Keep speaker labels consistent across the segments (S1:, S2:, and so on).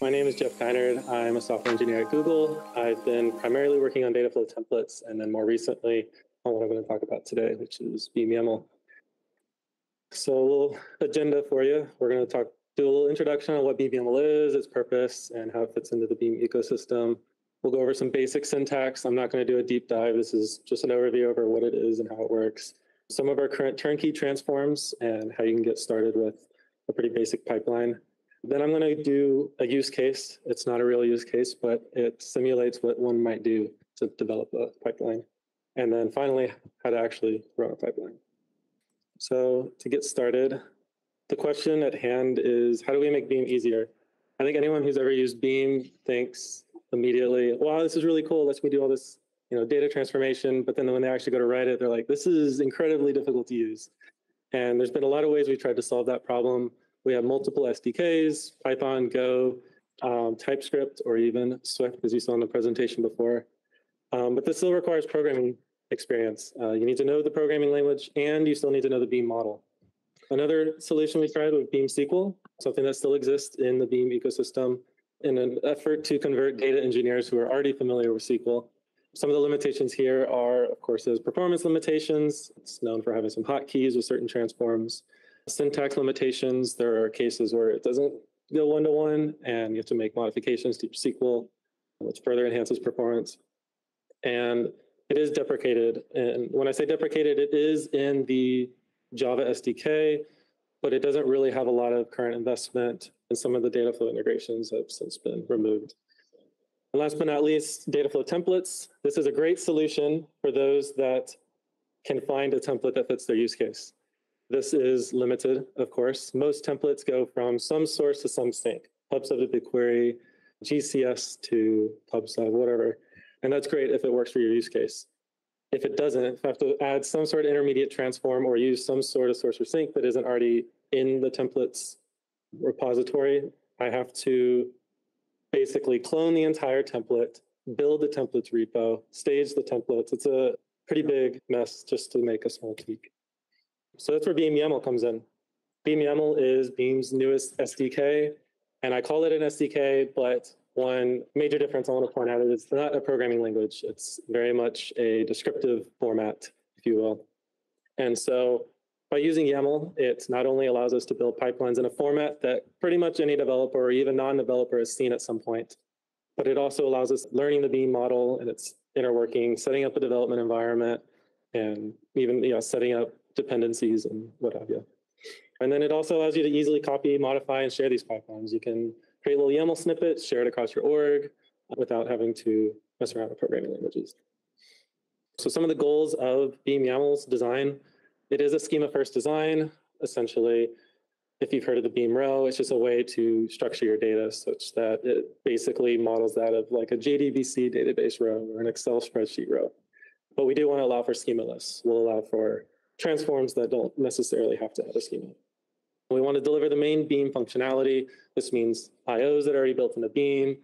S1: My name is Jeff Kinard. I'm a software engineer at Google. I've been primarily working on Dataflow templates, and then more recently on what I'm going to talk about today, which is Beam YAML. So a little agenda for you. We're going to talk, do a little introduction on what Beam YAML is, its purpose, and how it fits into the Beam ecosystem. We'll go over some basic syntax. I'm not going to do a deep dive. This is just an overview over what it is and how it works. Some of our current turnkey transforms and how you can get started with a pretty basic pipeline. Then I'm going to do a use case. It's not a real use case, but it simulates what one might do to develop a pipeline. And then finally, how to actually run a pipeline. So to get started, the question at hand is how do we make Beam easier? I think anyone who's ever used Beam thinks immediately, wow, this is really cool. Let's me do all this you know, data transformation. But then when they actually go to write it, they're like, this is incredibly difficult to use. And there's been a lot of ways we've tried to solve that problem. We have multiple SDKs, Python, Go, um, TypeScript, or even Swift, as you saw in the presentation before. Um, but this still requires programming experience. Uh, you need to know the programming language, and you still need to know the Beam model. Another solution we tried was Beam SQL, something that still exists in the Beam ecosystem in an effort to convert data engineers who are already familiar with SQL. Some of the limitations here are, of course, there's performance limitations. It's known for having some hotkeys with certain transforms syntax limitations. There are cases where it doesn't go one to one, and you have to make modifications to SQL, which further enhances performance. And it is deprecated. And when I say deprecated, it is in the Java SDK, but it doesn't really have a lot of current investment, and some of the Dataflow integrations have since been removed. And last but not least, Dataflow templates. This is a great solution for those that can find a template that fits their use case. This is limited, of course. Most templates go from some source to some sink, PubSub to BigQuery, GCS to PubSub, whatever. And that's great if it works for your use case. If it doesn't, if I have to add some sort of intermediate transform or use some sort of source or sink that isn't already in the templates repository, I have to basically clone the entire template, build the templates repo, stage the templates. It's a pretty big mess just to make a small tweak. So that's where Beam YAML comes in. Beam YAML is Beam's newest SDK, and I call it an SDK, but one major difference I want to point out is it's not a programming language. It's very much a descriptive format, if you will. And so by using YAML, it not only allows us to build pipelines in a format that pretty much any developer or even non-developer has seen at some point, but it also allows us learning the Beam model and its inner working, setting up a development environment, and even you know, setting up dependencies and what have you. And then it also allows you to easily copy, modify, and share these pipelines. You can create little YAML snippets, share it across your org uh, without having to mess around with programming languages. So some of the goals of Beam YAML's design, it is a schema-first design. Essentially, if you've heard of the Beam row, it's just a way to structure your data such that it basically models that of like a JDBC database row or an Excel spreadsheet row. But we do want to allow for schemaless. We'll allow for transforms that don't necessarily have to have a schema. We want to deliver the main Beam functionality. This means IOs that are already built into Beam,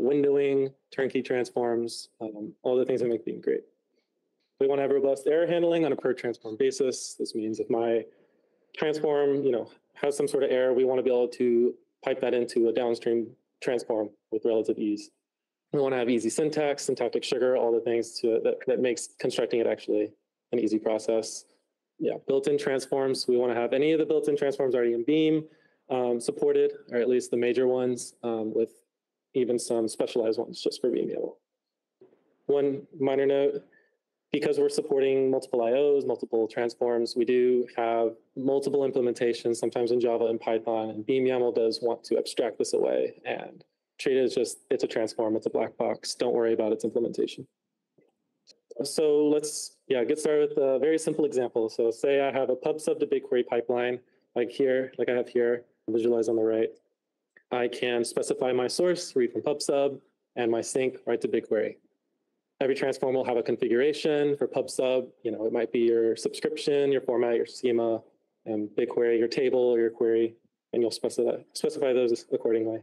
S1: windowing, turnkey transforms, um, all the things that make Beam great. We want to have robust error handling on a per transform basis. This means if my transform, you know, has some sort of error, we want to be able to pipe that into a downstream transform with relative ease. We want to have easy syntax, syntactic sugar, all the things to, that, that makes constructing it actually an easy process yeah, built-in transforms. We want to have any of the built-in transforms already in Beam um, supported, or at least the major ones, um, with even some specialized ones just for Beam YAML. One minor note, because we're supporting multiple IOs, multiple transforms, we do have multiple implementations, sometimes in Java and Python, and Beam YAML does want to abstract this away and treat it as just, it's a transform, it's a black box. Don't worry about its implementation. So let's yeah get started with a very simple example. So say I have a PubSub to BigQuery pipeline, like here, like I have here, visualize on the write. I can specify my source, read from PubSub, and my sink right to BigQuery. Every transform will have a configuration for PubSub. You know, it might be your subscription, your format, your schema, and BigQuery, your table or your query, and you'll specify, specify those accordingly.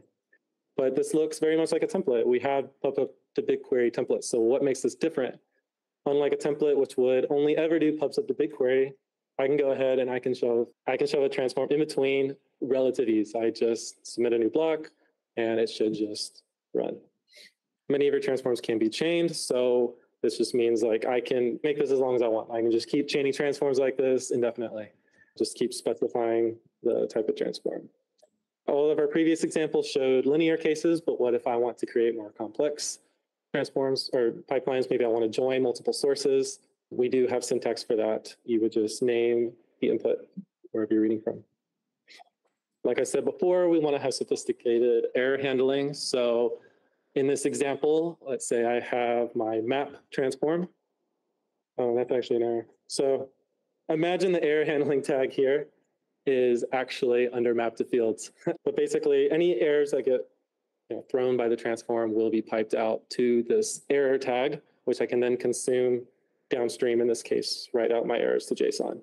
S1: But this looks very much like a template. We have pub PubSub to BigQuery templates. So what makes this different Unlike a template which would only ever do PubSub to BigQuery, I can go ahead and I can show I can show a transform in between relative ease. I just submit a new block and it should just run. Many of your transforms can be chained, so this just means like I can make this as long as I want. I can just keep chaining transforms like this indefinitely. Just keep specifying the type of transform. All of our previous examples showed linear cases, but what if I want to create more complex transforms or pipelines? Maybe I want to join multiple sources. We do have syntax for that. You would just name the input wherever you're reading from. Like I said before, we want to have sophisticated error handling. So in this example, let's say I have my map transform. Oh, that's actually an error. So imagine the error handling tag here is actually under map to fields. but basically, any errors that get you know, thrown by the transform will be piped out to this error tag, which I can then consume downstream, in this case, write out my errors to JSON.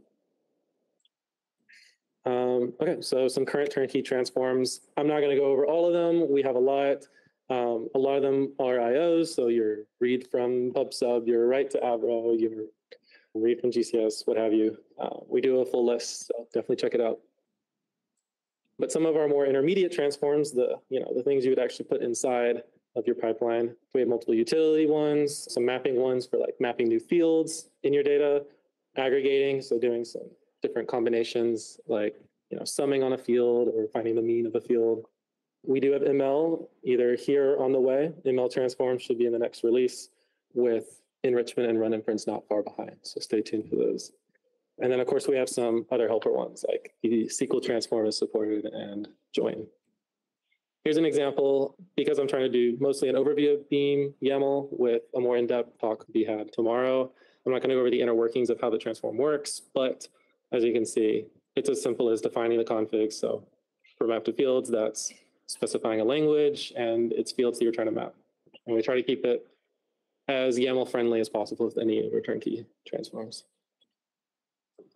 S1: Um, okay, so some current turnkey transforms. I'm not going to go over all of them. We have a lot. Um, a lot of them are IOs, so your read from PubSub, your write to Avro, your read from GCS, what have you. Uh, we do a full list, so definitely check it out. But some of our more intermediate transforms, the you know the things you would actually put inside of your pipeline, we have multiple utility ones, some mapping ones for like mapping new fields in your data, aggregating, so doing some different combinations like you know summing on a field or finding the mean of a field. We do have ML either here on the way. ML transform should be in the next release with enrichment and run inference not far behind. So stay tuned for those. And then of course we have some other helper ones like the SQL transform is supported and join. Here's an example because I'm trying to do mostly an overview of Beam YAML with a more in-depth talk to be had tomorrow. I'm not going to go over the inner workings of how the transform works, but as you can see, it's as simple as defining the config. So for map to fields, that's specifying a language and its fields that you're trying to map. And we try to keep it as YAML friendly as possible with any return key transforms.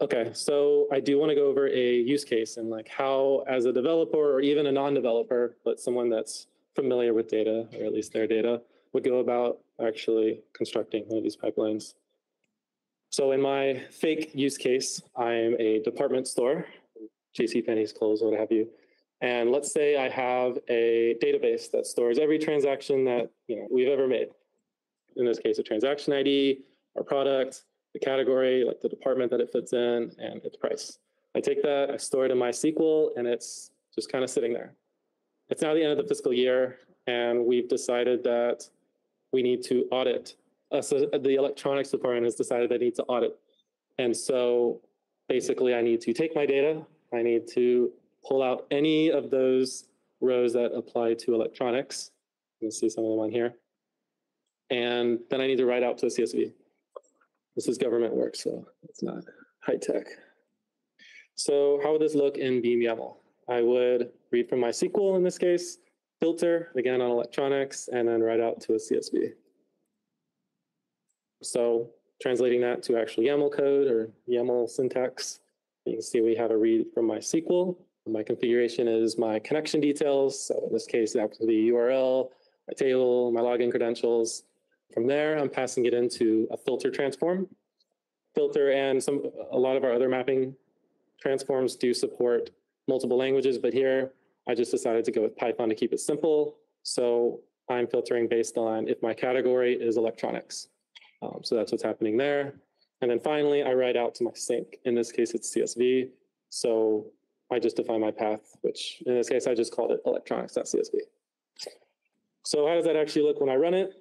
S1: Okay, so I do want to go over a use case and like how, as a developer or even a non-developer, but someone that's familiar with data or at least their data, would go about actually constructing one of these pipelines. So in my fake use case, I'm a department store, JC Penney's clothes, what have you. And let's say I have a database that stores every transaction that you know we've ever made. In this case, a transaction ID, our product, the category, like the department that it fits in, and its price. I take that, I store it in MySQL, and it's just kind of sitting there. It's now the end of the fiscal year, and we've decided that we need to audit uh, so the electronics department has decided they need to audit. And so basically I need to take my data, I need to pull out any of those rows that apply to electronics. You can see some of them on here. And then I need to write out to a CSV. This is government work, so it's not high tech. So how would this look in Beam YAML? I would read from MySQL in this case, filter, again on electronics, and then write out to a CSV. So translating that to actual YAML code or YAML syntax, you can see we have a read from MySQL. My configuration is my connection details. So in this case, that would be URL, my table, my login credentials. From there, I'm passing it into a filter transform. Filter and some a lot of our other mapping transforms do support multiple languages, but here I just decided to go with Python to keep it simple. So I'm filtering based on if my category is electronics. Um, so that's what's happening there. And then finally, I write out to my sink. In this case, it's CSV. So I just define my path, which in this case, I just called it electronics.csv. So how does that actually look when I run it?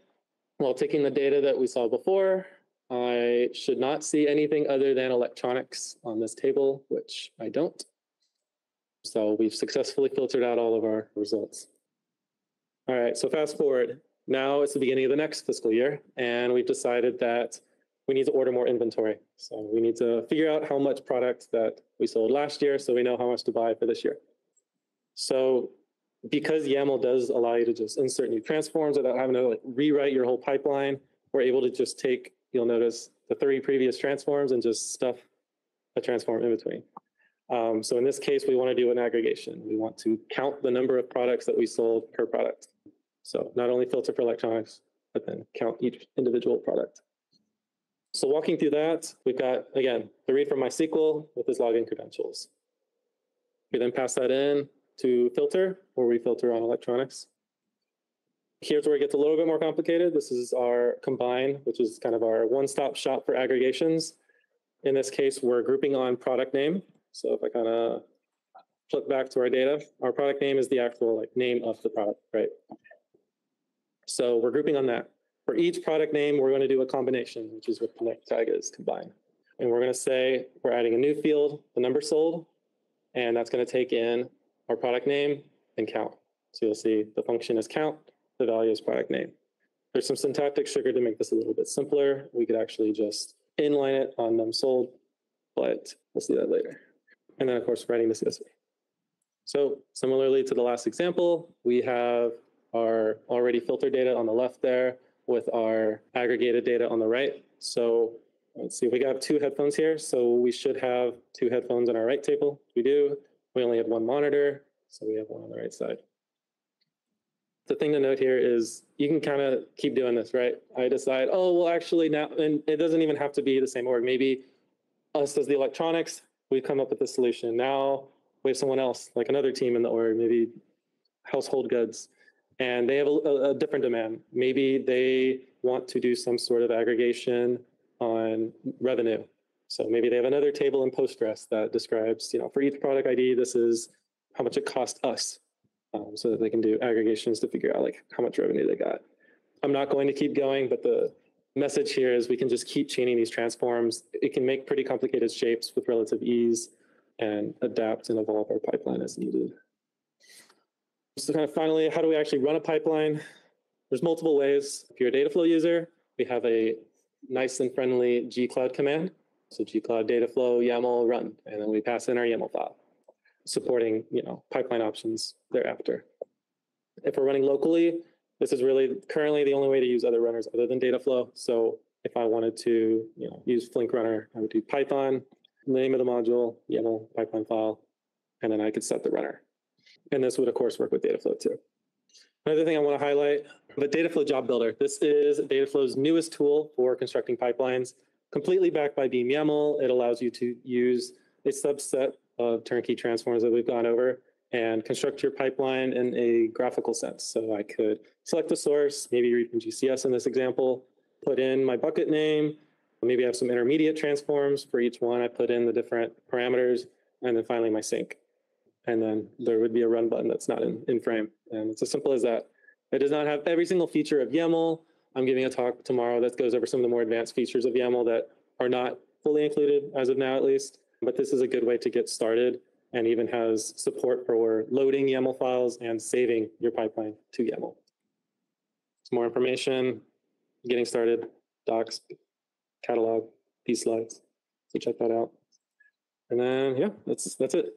S1: Well, taking the data that we saw before, I should not see anything other than electronics on this table, which I don't. So we've successfully filtered out all of our results. All right, so fast forward. Now it's the beginning of the next fiscal year, and we've decided that we need to order more inventory. So we need to figure out how much product that we sold last year so we know how much to buy for this year. So because YAML does allow you to just insert new transforms without having to like rewrite your whole pipeline, we're able to just take, you'll notice, the three previous transforms and just stuff a transform in between. Um, so in this case, we want to do an aggregation. We want to count the number of products that we sold per product. So not only filter for electronics, but then count each individual product. So walking through that, we've got, again, the read from MySQL with his login credentials. We then pass that in to filter, where we filter on electronics. Here's where it gets a little bit more complicated. This is our combine, which is kind of our one-stop shop for aggregations. In this case, we're grouping on product name. So if I kind of flip back to our data, our product name is the actual like name of the product, right? So we're grouping on that. For each product name, we're going to do a combination, which is what connect tag is combine. And we're going to say we're adding a new field, the number sold, and that's going to take in our product name and count. So you'll see the function is count, the value is product name. There's some syntactic sugar to make this a little bit simpler. We could actually just inline it on num sold, but we'll see that later. And then of course, writing the CSV. So similarly to the last example, we have our already filtered data on the left there with our aggregated data on the right. So let's see, we got two headphones here. So we should have two headphones on our right table. We do. We only have one monitor, so we have one on the right side. The thing to note here is you can kind of keep doing this, right? I decide, oh, well, actually now, and it doesn't even have to be the same org. Maybe us as the electronics, we come up with a solution. Now we have someone else, like another team in the org, maybe household goods and they have a, a, different demand. Maybe they want to do some sort of aggregation on revenue. So maybe they have another table in Postgres that describes, you know, for each product ID, this is how much it cost us, um, so that they can do aggregations to figure out like how much revenue they got. I'm not going to keep going, but the message here is we can just keep chaining these transforms. It can make pretty complicated shapes with relative ease and adapt and evolve our pipeline as needed. So kind of finally, how do we actually run a pipeline? There's multiple ways. If you're a Dataflow user, we have a nice and friendly gcloud command. So gcloud dataflow YAML run, and then we pass in our YAML file, supporting you know pipeline options thereafter. If we're running locally, this is really currently the only way to use other runners other than Dataflow. So if I wanted to you know, use Flink runner, I would do Python, name of the module, YAML pipeline file, and then I could set the runner. And this would, of course, work with Dataflow too. Another thing I want to highlight, the Dataflow Job Builder. This is Dataflow's newest tool for constructing pipelines, completely backed by Beam YAML. It allows you to use a subset of turnkey transforms that we've gone over and construct your pipeline in a graphical sense. So I could select the source, maybe read from GCS in this example, put in my bucket name, maybe I have some intermediate transforms for each one. I put in the different parameters, and then finally my sink and then there would be a run button that's not in, in frame. And it's as simple as that. It does not have every single feature of YAML. I'm giving a talk tomorrow that goes over some of the more advanced features of YAML that are not fully included as of now, at least. But this is a good way to get started and even has support for loading YAML files and saving your pipeline to YAML. Some more information, getting started, docs, catalog, these slides. So check that out. And then, yeah, that's that's it.